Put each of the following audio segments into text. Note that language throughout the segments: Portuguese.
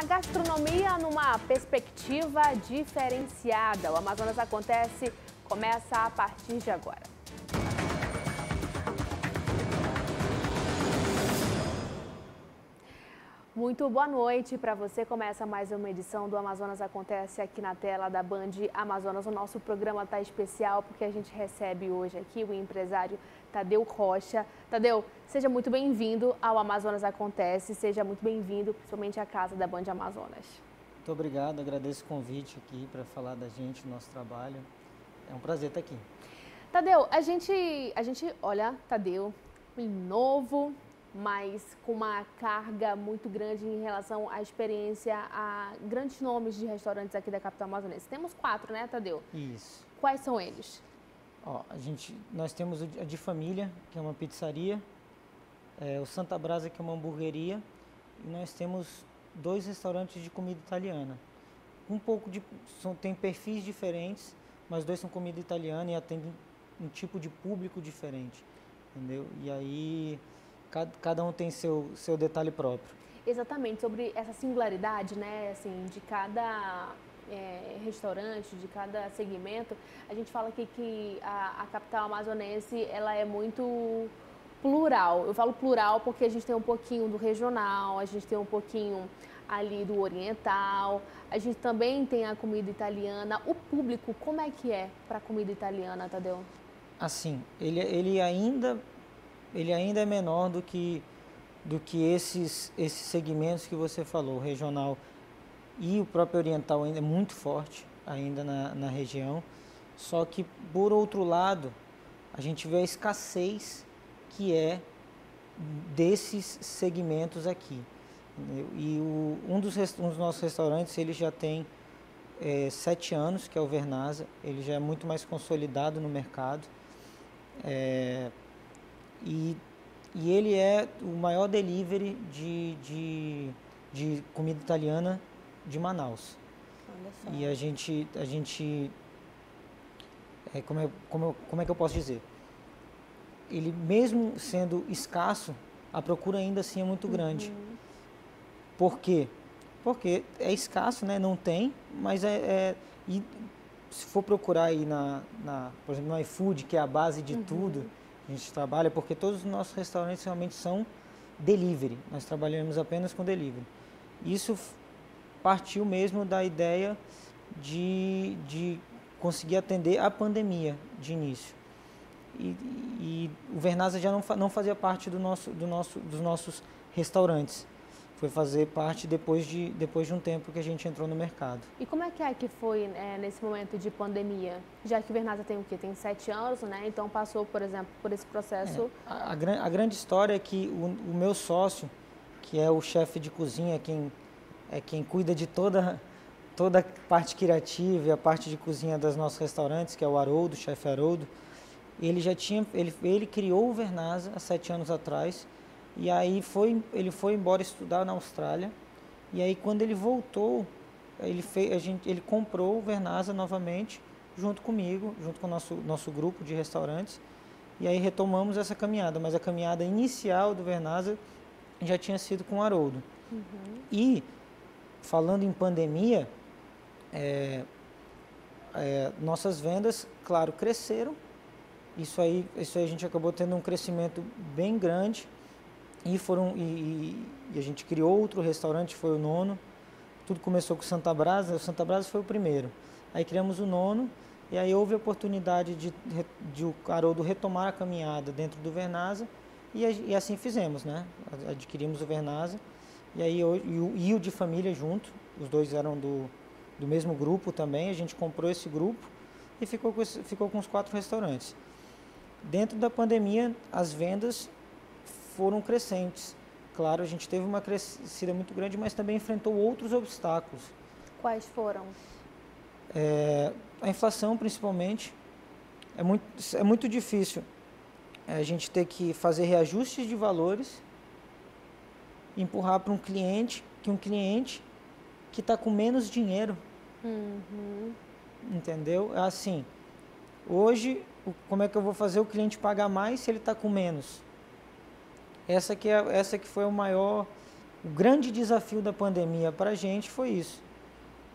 A gastronomia numa perspectiva diferenciada. O Amazonas Acontece começa a partir de agora. Muito boa noite para você. Começa mais uma edição do Amazonas Acontece aqui na tela da Band Amazonas. O nosso programa está especial porque a gente recebe hoje aqui o empresário Tadeu Rocha. Tadeu, seja muito bem-vindo ao Amazonas Acontece. Seja muito bem-vindo, principalmente à casa da Band Amazonas. Muito obrigado, agradeço o convite aqui para falar da gente, do nosso trabalho. É um prazer estar aqui. Tadeu, a gente, a gente olha, Tadeu, novo, mas com uma carga muito grande em relação à experiência a grandes nomes de restaurantes aqui da capital amazonense. Temos quatro, né, Tadeu? Isso. Quais são eles? Ó, a gente, nós temos a de família, que é uma pizzaria, é, o Santa Brasa, que é uma hamburgueria, e nós temos dois restaurantes de comida italiana. Um pouco de, são, tem perfis diferentes, mas dois são comida italiana e atendem um tipo de público diferente, entendeu? E aí cada, cada um tem seu, seu detalhe próprio. Exatamente, sobre essa singularidade, né, assim, de cada é, restaurante, de cada segmento, a gente fala aqui que a, a, capital amazonense, ela é muito plural. Eu falo plural porque a gente tem um pouquinho do regional, a gente tem um pouquinho ali do oriental, a gente também tem a comida italiana. O público, como é que é para a comida italiana, Tadeu? Assim, ele, ele ainda ele ainda é menor do que, do que esses, esses segmentos que você falou, o regional e o próprio oriental ainda é muito forte ainda na, na região. Só que, por outro lado, a gente vê a escassez que é desses segmentos aqui. E o, um, dos, um dos nossos restaurantes, ele já tem é, sete anos, que é o Vernasa, ele já é muito mais consolidado no mercado. É, e, e ele é o maior delivery de, de, de comida italiana de Manaus. E a gente, a gente é, como, é, como, como é que eu posso dizer? Ele mesmo sendo escasso, a procura ainda assim é muito uhum. grande. Por quê? Porque é escasso, né? Não tem, mas é, é e se for procurar aí na, na, por exemplo, no iFood, que é a base de uhum. tudo, a gente trabalha, porque todos os nossos restaurantes realmente são delivery. Nós trabalhamos apenas com delivery. Isso partiu mesmo da ideia de, de conseguir atender a pandemia de início. E, e o Vernasa já não, não fazia parte do nosso, do nosso, dos nossos restaurantes foi fazer parte depois de, depois de um tempo que a gente entrou no mercado. E como é que é que foi é, nesse momento de pandemia? Já que Vernasa tem o quê? Tem sete anos, né? Então passou, por exemplo, por esse processo. É, a, a, a, grande história é que o, o meu sócio, que é o chefe de cozinha, quem, é quem cuida de toda, toda a parte criativa e a parte de cozinha dos nossos restaurantes, que é o Haroldo, o chefe Haroldo, ele já tinha, ele, ele criou o Vernasa há sete anos atrás e aí foi, ele foi embora estudar na Austrália. E aí quando ele voltou, ele, fez, a gente, ele comprou o Vernasa novamente, junto comigo, junto com o nosso, nosso grupo de restaurantes. E aí retomamos essa caminhada, mas a caminhada inicial do Vernasa já tinha sido com o Haroldo. Uhum. E, falando em pandemia, é, é, nossas vendas, claro, cresceram. Isso aí, isso aí a gente acabou tendo um crescimento bem grande. E, foram, e, e, a gente criou outro restaurante, foi o nono. Tudo começou com Santa Brasa, o Santa Brasa foi o primeiro. Aí criamos o nono, e aí houve a oportunidade de, de o Haroldo retomar a caminhada dentro do Vernasa, e, e assim fizemos, né? Adquirimos o Vernasa, e aí eu, e, o, e o de família junto, os dois eram do, do mesmo grupo também, a gente comprou esse grupo e ficou com, ficou com os quatro restaurantes. Dentro da pandemia, as vendas foram crescentes. Claro, a gente teve uma crescida muito grande, mas também enfrentou outros obstáculos. Quais foram? É, a inflação, principalmente. É muito, é muito difícil a gente ter que fazer reajustes de valores, empurrar para um cliente, que um cliente que está com menos dinheiro. Uhum. Entendeu? É assim, hoje, como é que eu vou fazer o cliente pagar mais se ele está com menos? Essa que, é, essa que foi o maior, o grande desafio da pandemia para a gente foi isso.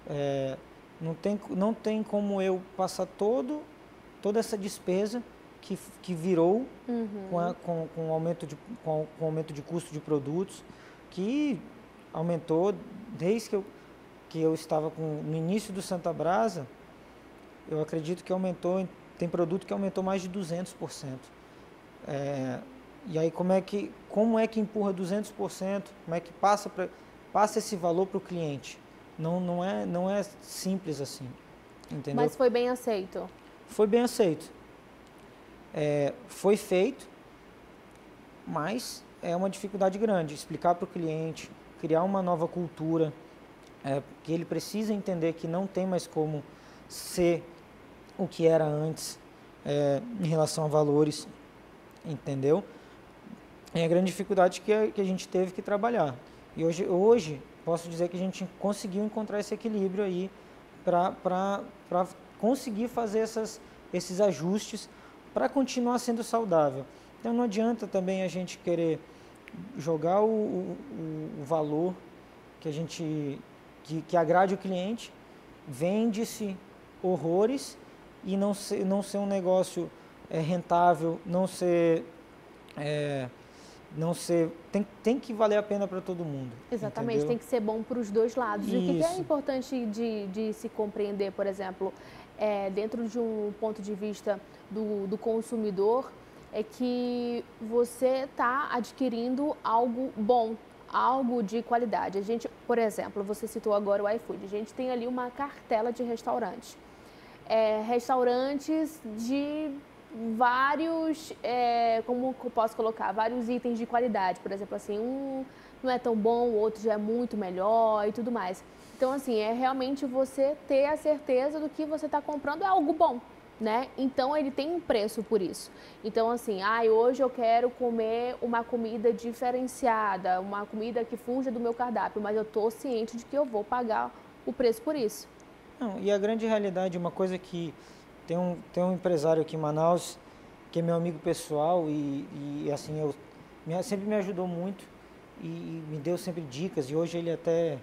É, não, tem, não tem como eu passar todo, toda essa despesa que, que virou uhum. com, a, com, com, aumento de, com, com aumento de custo de produtos, que aumentou desde que eu, que eu estava com, no início do Santa Brasa, eu acredito que aumentou, tem produto que aumentou mais de 200%. É, e aí como é que como é que empurra 200%? Como é que passa pra, passa esse valor para o cliente? Não não é não é simples assim, entendeu? Mas foi bem aceito. Foi bem aceito. É, foi feito, mas é uma dificuldade grande explicar para o cliente, criar uma nova cultura, é, que ele precisa entender que não tem mais como ser o que era antes é, em relação a valores, entendeu? É a grande dificuldade que a, que a gente teve que trabalhar. E hoje, hoje, posso dizer que a gente conseguiu encontrar esse equilíbrio aí para conseguir fazer essas, esses ajustes para continuar sendo saudável. Então não adianta também a gente querer jogar o, o, o valor que a gente que, que agrade o cliente, vende-se horrores e não ser, não ser um negócio é, rentável, não ser é, não ser tem, tem que valer a pena para todo mundo. Exatamente, entendeu? tem que ser bom para os dois lados. Isso. E o que é importante de, de se compreender, por exemplo, é, dentro de um ponto de vista do, do consumidor, é que você está adquirindo algo bom, algo de qualidade. A gente, por exemplo, você citou agora o iFood, a gente tem ali uma cartela de restaurantes. É, restaurantes de vários, é, como eu posso colocar, vários itens de qualidade. Por exemplo, assim, um não é tão bom, o outro já é muito melhor e tudo mais. Então, assim, é realmente você ter a certeza do que você está comprando é algo bom, né? Então, ele tem um preço por isso. Então, assim, ah, hoje eu quero comer uma comida diferenciada, uma comida que fuja do meu cardápio, mas eu estou ciente de que eu vou pagar o preço por isso. Não, e a grande realidade, uma coisa que tem um, tem um empresário aqui em Manaus, que é meu amigo pessoal e, e assim, eu, me, sempre me ajudou muito e, e, me deu sempre dicas. E hoje ele até,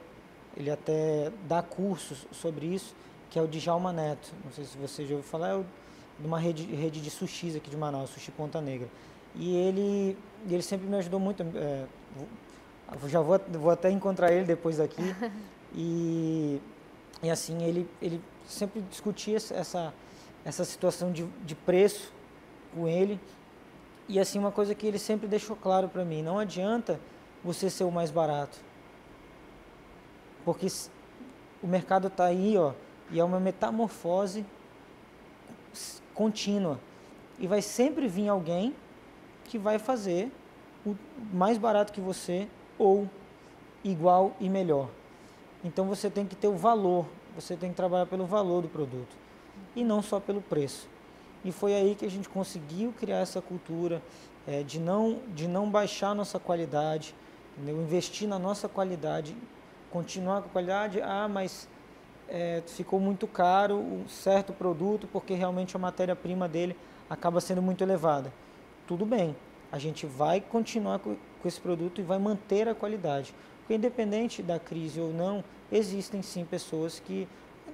ele até dá cursos sobre isso, que é o Djalma Neto. Não sei se você já ouviu falar, é o, de uma rede, rede de sushis aqui de Manaus, Sushi Ponta Negra. E ele, ele sempre me ajudou muito. É, já vou, vou até encontrar ele depois daqui. e, e assim, ele, ele sempre discutia essa essa situação de, de preço com ele. E assim, uma coisa que ele sempre deixou claro para mim: não adianta você ser o mais barato. Porque o mercado está aí, ó, e é uma metamorfose contínua. E vai sempre vir alguém que vai fazer o mais barato que você ou igual e melhor. Então você tem que ter o valor, você tem que trabalhar pelo valor do produto e não só pelo preço. E foi aí que a gente conseguiu criar essa cultura é, de, não, de não baixar nossa qualidade, entendeu? investir na nossa qualidade, continuar com a qualidade. Ah, mas é, ficou muito caro um certo produto porque realmente a matéria-prima dele acaba sendo muito elevada. Tudo bem, a gente vai continuar com, com esse produto e vai manter a qualidade. Porque independente da crise ou não, existem sim pessoas que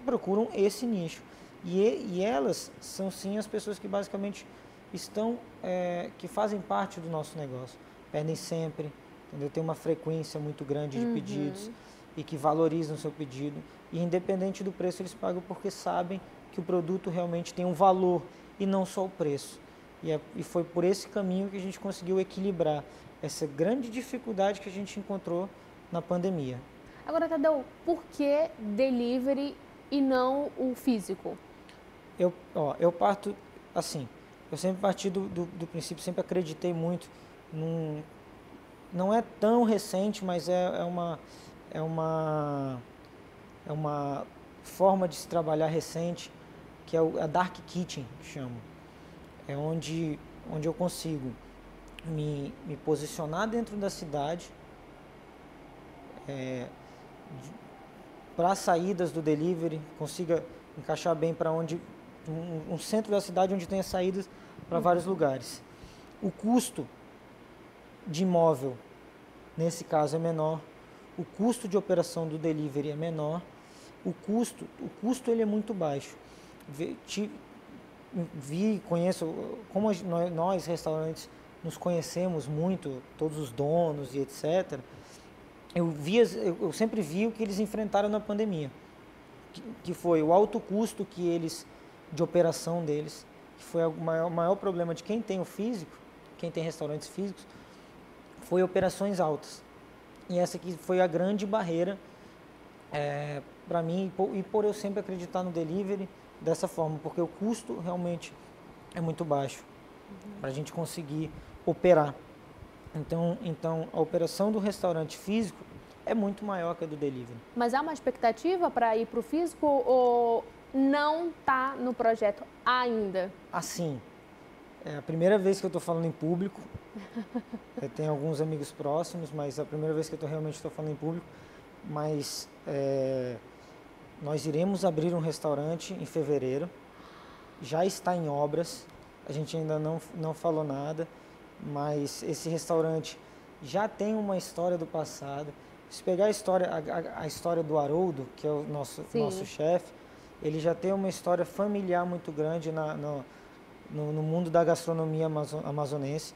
procuram esse nicho. E, e elas são sim as pessoas que basicamente estão, é, que fazem parte do nosso negócio. Pedem sempre, entendeu? Tem uma frequência muito grande de uhum. pedidos e que valorizam o seu pedido. E independente do preço, eles pagam porque sabem que o produto realmente tem um valor e não só o preço. E, é, e foi por esse caminho que a gente conseguiu equilibrar essa grande dificuldade que a gente encontrou na pandemia. Agora, Tadeu, por que delivery e não o físico? Eu, ó, eu parto assim, eu sempre parti do, do, do, princípio, sempre acreditei muito num, não é tão recente, mas é, é uma é uma é uma forma de se trabalhar recente que é o, a dark kitchen que chamo é onde onde eu consigo me, me posicionar dentro da cidade é, para saídas do delivery consiga encaixar bem para onde um, um centro da cidade onde tenha saídas para vários lugares. O custo de imóvel, nesse caso, é menor, o custo de operação do delivery é menor, o custo, o custo ele é muito baixo. Vi, vi conheço, como nós restaurantes nos conhecemos muito, todos os donos e etc. Eu, vi, eu sempre vi o que eles enfrentaram na pandemia, que, que foi o alto custo que eles de operação deles, que foi o maior, maior problema de quem tem o físico, quem tem restaurantes físicos, foi operações altas. E essa aqui foi a grande barreira é, para mim e por, e por eu sempre acreditar no delivery dessa forma, porque o custo realmente é muito baixo para a gente conseguir operar. Então, então, a operação do restaurante físico é muito maior que a do delivery. Mas há uma expectativa para ir para o físico ou não está no projeto ainda? Assim, é a primeira vez que eu estou falando em público. eu tenho alguns amigos próximos, mas é a primeira vez que eu tô, realmente estou falando em público. Mas é, nós iremos abrir um restaurante em fevereiro. Já está em obras. A gente ainda não, não falou nada, mas esse restaurante já tem uma história do passado. Se pegar a história, a, a história do Haroldo, que é o nosso, nosso chefe, ele já tem uma história familiar muito grande na, no, no, no, mundo da gastronomia amazonense.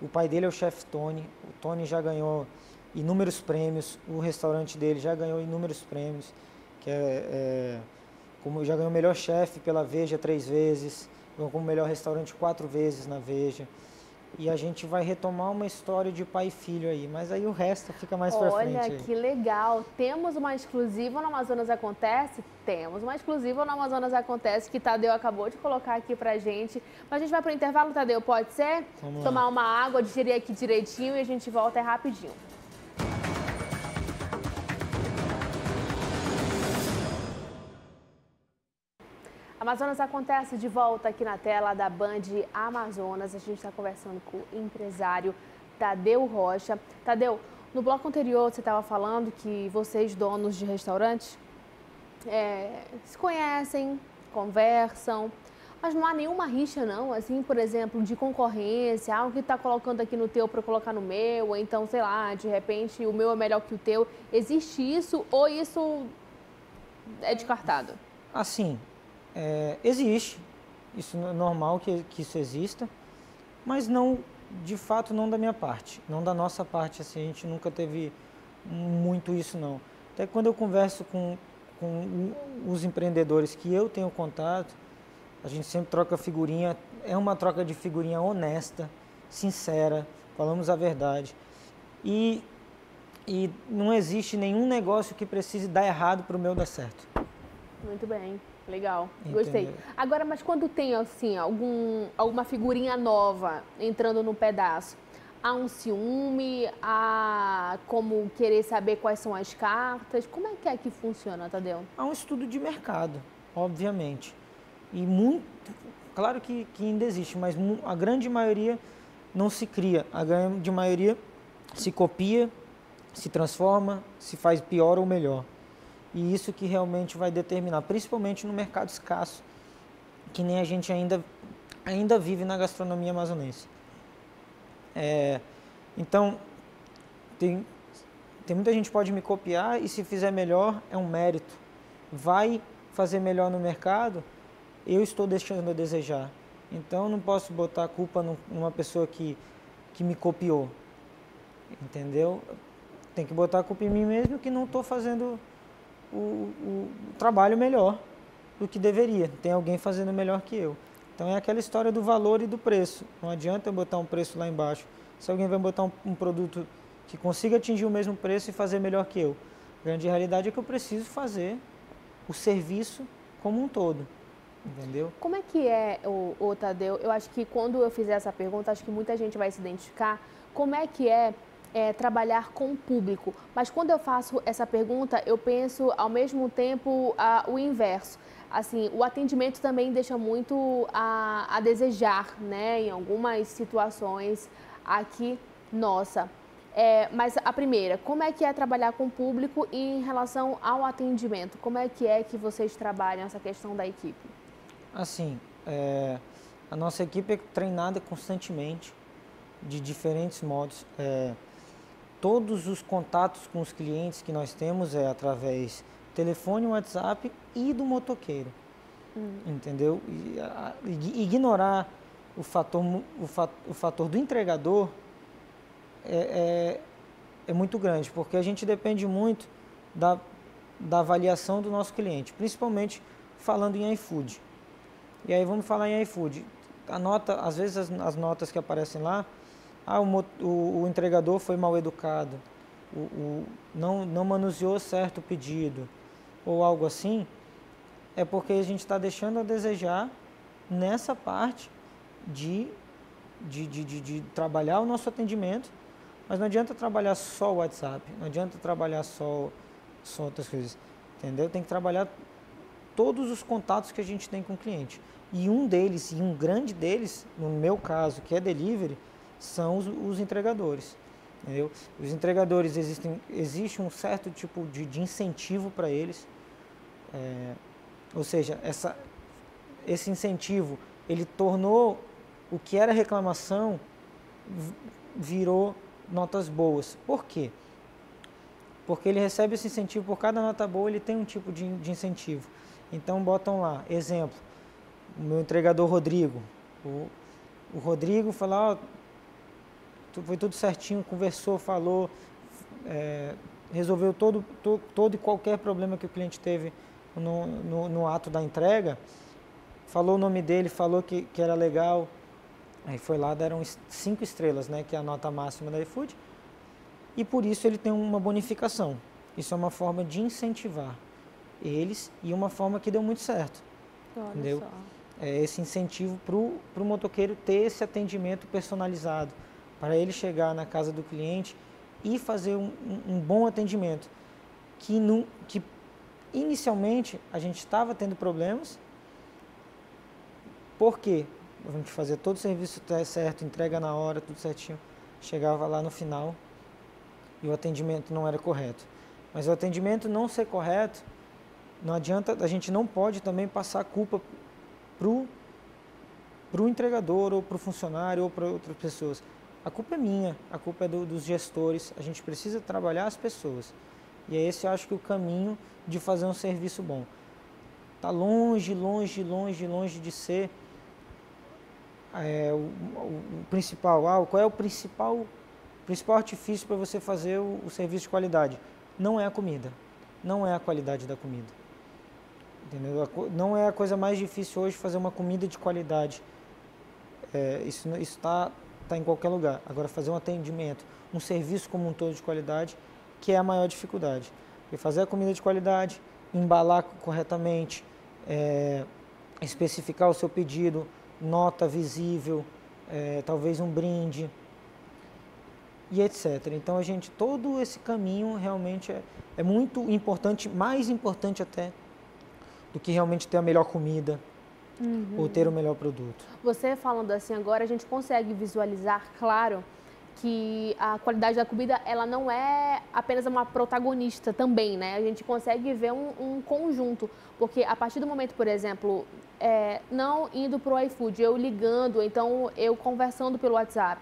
O pai dele é o chefe Tony. O Tony já ganhou inúmeros prêmios. O restaurante dele já ganhou inúmeros prêmios. Que é, é como já ganhou melhor chefe pela Veja três vezes, como melhor restaurante quatro vezes na Veja e a gente vai retomar uma história de pai e filho aí, mas aí o resto fica mais para frente. Olha que legal. Temos uma exclusiva no Amazonas Acontece? Temos uma exclusiva no Amazonas Acontece que Tadeu acabou de colocar aqui pra gente. Mas a gente vai pro intervalo, Tadeu, pode ser? Vamos Tomar lá. uma água, digerir aqui direitinho e a gente volta é rapidinho. Amazonas acontece de volta aqui na tela da Band Amazonas. A gente está conversando com o empresário Tadeu Rocha. Tadeu, no bloco anterior você estava falando que vocês, donos de restaurantes, é, se conhecem, conversam, mas não há nenhuma rixa, não. Assim, por exemplo, de concorrência, algo que está colocando aqui no teu para colocar no meu, ou então, sei lá, de repente o meu é melhor que o teu. Existe isso ou isso é descartado? Assim, é, existe, isso é normal que, que isso exista, mas não, de fato, não da minha parte, não da nossa parte, assim, a gente nunca teve muito isso não. Até quando eu converso com, com os empreendedores que eu tenho contato, a gente sempre troca figurinha, é uma troca de figurinha honesta, sincera, falamos a verdade. E, e não existe nenhum negócio que precise dar errado para o meu dar certo. Muito bem. Legal, Entendeu? gostei. Agora, mas quando tem assim algum, alguma figurinha nova entrando no pedaço, há um ciúme, há como querer saber quais são as cartas? Como é que é que funciona, Tadeu? Há um estudo de mercado, obviamente. E muito, claro que, que ainda existe, mas a grande maioria não se cria. A grande maioria se copia, se transforma, se faz pior ou melhor. E isso que realmente vai determinar, principalmente no mercado escasso, que nem a gente ainda, ainda vive na gastronomia amazonense. É, então, tem, tem muita gente que pode me copiar e se fizer melhor é um mérito. Vai fazer melhor no mercado, eu estou deixando a desejar. Então, não posso botar a culpa numa pessoa que, que me copiou. Entendeu? Tem que botar a culpa em mim mesmo que não estou fazendo o, o, trabalho melhor do que deveria. Tem alguém fazendo melhor que eu. Então é aquela história do valor e do preço. Não adianta eu botar um preço lá embaixo. Se alguém vai botar um, um produto que consiga atingir o mesmo preço e fazer melhor que eu. A grande realidade é que eu preciso fazer o serviço como um todo. Entendeu? Como é que é, o, o Tadeu? Eu acho que quando eu fizer essa pergunta, acho que muita gente vai se identificar. Como é que é é, trabalhar com o público. Mas quando eu faço essa pergunta, eu penso ao mesmo tempo a, o inverso. Assim, o atendimento também deixa muito a, a desejar, né? Em algumas situações aqui, nossa. É, mas a primeira, como é que é trabalhar com o público e em relação ao atendimento? Como é que é que vocês trabalham essa questão da equipe? Assim, é, a nossa equipe é treinada constantemente de diferentes modos. É, todos os contatos com os clientes que nós temos é através do telefone, WhatsApp e do motoqueiro. Hum. Entendeu? E, a, ignorar o fator, o, fat, o fator do entregador é, é, é muito grande, porque a gente depende muito da, da avaliação do nosso cliente, principalmente falando em iFood. E aí vamos falar em iFood. A nota, às vezes as, as notas que aparecem lá, ah, o, o, o entregador foi mal educado, o, não, não manuseou certo pedido, ou algo assim, é porque a gente está deixando a desejar nessa parte de, de, de, de, de trabalhar o nosso atendimento, mas não adianta trabalhar só o WhatsApp, não adianta trabalhar só, só outras coisas, entendeu? Tem que trabalhar todos os contatos que a gente tem com o cliente. E um deles, e um grande deles, no meu caso, que é delivery, são os, os entregadores. Entendeu? Os entregadores existem, existe um certo tipo de, de incentivo para eles, é, ou seja, essa, esse incentivo ele tornou o que era reclamação virou notas boas. Por quê? Porque ele recebe esse incentivo por cada nota boa, ele tem um tipo de, de incentivo. Então botam lá, exemplo, o meu entregador Rodrigo. O, o Rodrigo falou, oh, foi tudo certinho, conversou, falou, é, resolveu todo, todo, todo e qualquer problema que o cliente teve no, no, no, ato da entrega, falou o nome dele, falou que, que era legal, aí foi lá, deram cinco estrelas, né, que é a nota máxima da iFood, e por isso ele tem uma bonificação. Isso é uma forma de incentivar eles e uma forma que deu muito certo. Olha entendeu? Só. É esse incentivo para o motoqueiro ter esse atendimento personalizado, para ele chegar na casa do cliente e fazer um, um, bom atendimento. Que, no, que inicialmente a gente estava tendo problemas, por quê? A gente fazia todo o serviço certo, entrega na hora, tudo certinho. Chegava lá no final e o atendimento não era correto. Mas o atendimento não ser correto não adianta, a gente não pode também passar a culpa pro pro entregador ou pro funcionário ou para outras pessoas. A culpa é minha, a culpa é do, dos gestores. A gente precisa trabalhar as pessoas. E é esse, eu acho que o caminho de fazer um serviço bom. Tá longe, longe, longe, longe de ser é, o, o, o, principal. Ah, qual é o principal, principal artifício para você fazer o, o serviço de qualidade? Não é a comida, não é a qualidade da comida. Entendeu? Não é a coisa mais difícil hoje fazer uma comida de qualidade. É, isso está tá em qualquer lugar. Agora, fazer um atendimento, um serviço como um todo de qualidade, que é a maior dificuldade. E fazer a comida de qualidade, embalar corretamente, é, especificar o seu pedido, nota visível, é, talvez um brinde e etc. Então a gente todo esse caminho realmente é, é muito importante, mais importante até do que realmente ter a melhor comida uhum. ou ter o melhor produto. Você falando assim agora, a gente consegue visualizar, claro, que a qualidade da comida ela não é apenas uma protagonista também, né? A gente consegue ver um, um conjunto, porque a partir do momento, por exemplo, é, não indo para o iFood, eu ligando, então eu conversando pelo WhatsApp,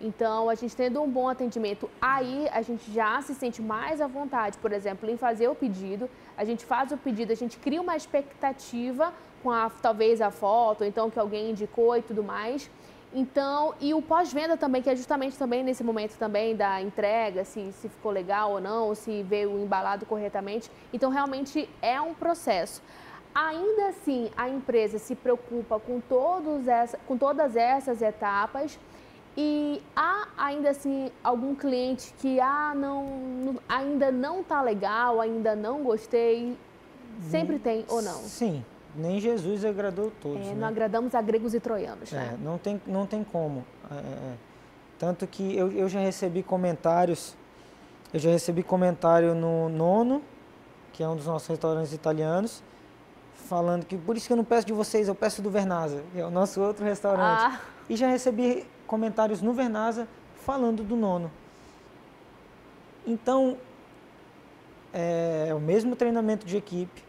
então, a gente tendo um bom atendimento, aí a gente já se sente mais à vontade, por exemplo, em fazer o pedido. A gente faz o pedido, a gente cria uma expectativa com a, talvez a foto, então que alguém indicou e tudo mais. Então, e o pós-venda também, que é justamente também nesse momento também da entrega, se, se ficou legal ou não, se veio embalado corretamente. Então, realmente é um processo. Ainda assim, a empresa se preocupa com, todos essa, com todas essas etapas e há ainda assim algum cliente que ah, não, ainda não tá legal, ainda não gostei. Sempre tem ou não? Sim, nem Jesus agradou todos. É, né? Não agradamos a gregos e troianos. É, né? não, tem, não tem como. É, é, é, tanto que eu, eu já recebi comentários, eu já recebi comentário no Nono, que é um dos nossos restaurantes italianos, falando que por isso que eu não peço de vocês, eu peço do Vernasa, que é o nosso outro restaurante. Ah. E já recebi comentários no Vernasa falando do nono. Então, é o mesmo treinamento de equipe,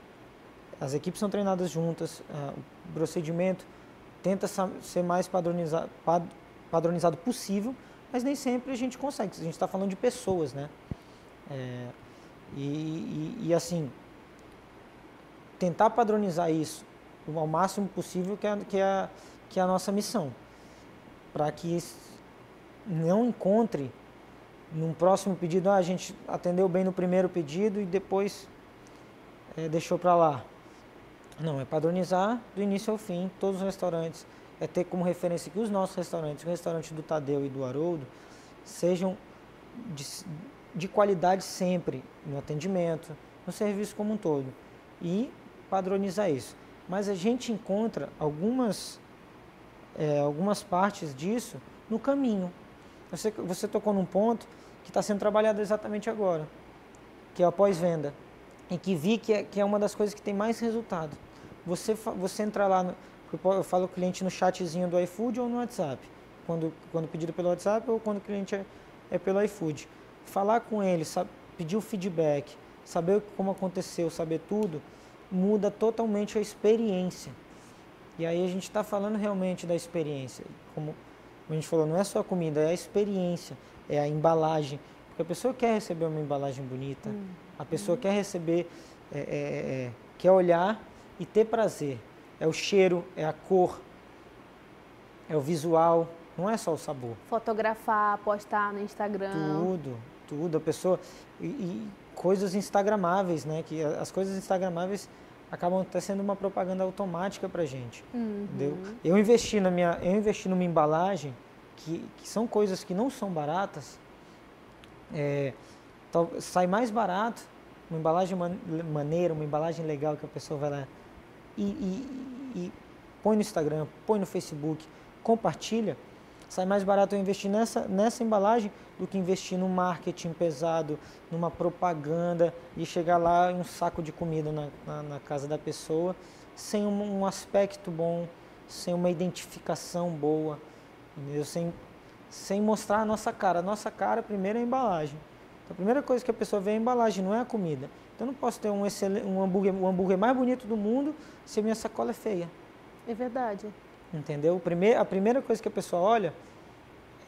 as equipes são treinadas juntas, é, o procedimento tenta ser mais padronizado, padronizado possível mas nem sempre a gente consegue. A gente está falando de pessoas, né? É, e, e, e, assim, tentar padronizar isso ao máximo possível que é, que é, que é a nossa missão. Para que não encontre num próximo pedido, ah, a gente atendeu bem no primeiro pedido e depois é, deixou para lá. Não, é padronizar do início ao fim, todos os restaurantes. É ter como referência que os nossos restaurantes, o restaurante do Tadeu e do Haroldo, sejam de, de qualidade sempre no atendimento, no serviço como um todo. E padronizar isso. Mas a gente encontra algumas, é, algumas partes disso no caminho. Você, você tocou num ponto que está sendo trabalhado exatamente agora, que é o pós-venda. E que vi que é, que é uma das coisas que tem mais resultado. Você, você entra lá, no, eu falo o cliente no chatzinho do iFood ou no WhatsApp, quando, quando pedido pelo WhatsApp ou quando o cliente é, é pelo iFood. Falar com ele, sabe, pedir o feedback, saber como aconteceu, saber tudo, muda totalmente a experiência. E aí a gente está falando realmente da experiência. Como a gente falou, não é só a comida, é a experiência, é a embalagem. Porque a pessoa quer receber uma embalagem bonita, hum. a pessoa hum. quer receber, é, é, é, quer olhar e ter prazer. É o cheiro, é a cor, é o visual, não é só o sabor. Fotografar, postar no Instagram. Tudo, tudo. A pessoa. E, e coisas instagramáveis, né? Que as coisas instagramáveis acabam até sendo uma propaganda automática para gente. Uhum. Entendeu? Eu investi na minha, eu investi numa embalagem que, que são coisas que não são baratas. É, sai mais barato, uma embalagem man, maneira, uma embalagem legal que a pessoa vai lá e, e, e põe no Instagram, põe no Facebook, compartilha Sai mais barato eu investir nessa, nessa embalagem do que investir no marketing pesado, numa propaganda e chegar lá um saco de comida na, na, na casa da pessoa sem um, um, aspecto bom, sem uma identificação boa, entendeu? Sem, sem mostrar a nossa cara. A nossa cara primeiro é a embalagem. Então, a primeira coisa que a pessoa vê é a embalagem, não é a comida. Então eu não posso ter um, um, hambúrguer, um hambúrguer mais bonito do mundo se a minha sacola é feia. É verdade. Entendeu? a primeira coisa que a pessoa olha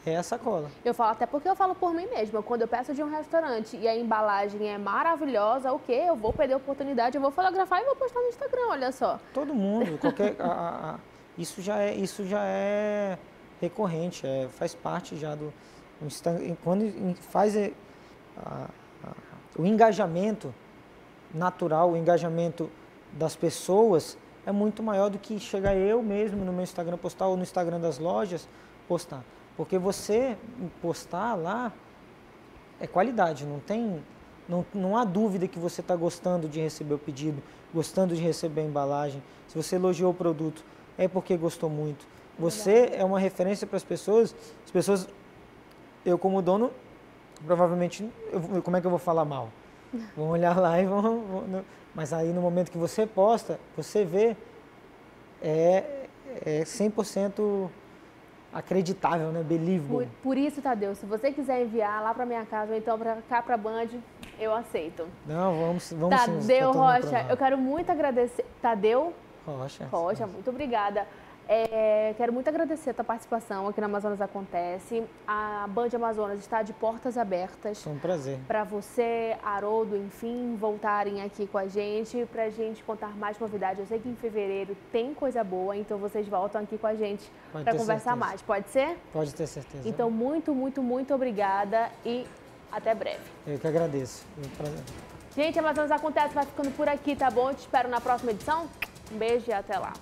é a sacola. Eu falo até porque eu falo por mim mesma. Quando eu peço de um restaurante e a embalagem é maravilhosa, o quê? Eu vou perder a oportunidade, eu vou fotografar e vou postar no Instagram, olha só. Todo mundo, qualquer. a, a, isso, já é, isso já é recorrente, é, faz parte já do. Quando faz é, a, o engajamento natural, o engajamento das pessoas é muito maior do que chegar eu mesmo no meu Instagram postar ou no Instagram das lojas postar. Porque você postar lá é qualidade, não tem. Não, não há dúvida que você está gostando de receber o pedido, gostando de receber a embalagem. Se você elogiou o produto, é porque gostou muito. Você é uma referência para as pessoas. As pessoas, eu como dono, provavelmente, eu, como é que eu vou falar mal? Vão olhar lá e vão, vão, Mas aí no momento que você posta, você vê, é, é 100% acreditável, né? Believable. Por, por, isso, Tadeu, se você quiser enviar lá para minha casa ou então para cá para Band, eu aceito. Não, vamos, vamos Tadeu sim, Rocha, eu quero muito agradecer. Tadeu Rocha. Rocha, muito obrigada. É, quero muito agradecer a tua participação aqui no Amazonas Acontece. A Band Amazonas está de portas abertas. Foi um prazer. Para você, Haroldo, enfim, voltarem aqui com a gente, para a gente contar mais novidades. Eu sei que em fevereiro tem coisa boa, então vocês voltam aqui com a gente para conversar certeza. mais. Pode ser? Pode ter certeza. Então, muito, muito, muito obrigada e até breve. Eu que agradeço. Foi um prazer. Gente, Amazonas Acontece vai ficando por aqui, tá bom? Te espero na próxima edição. Um beijo e até lá.